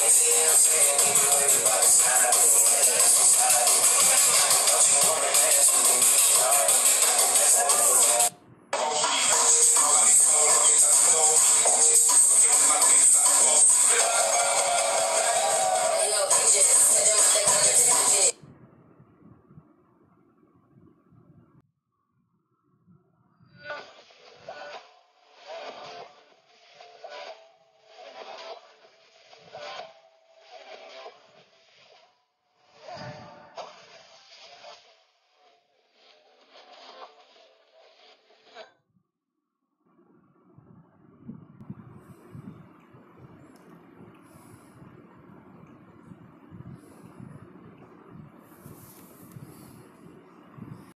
Gracias.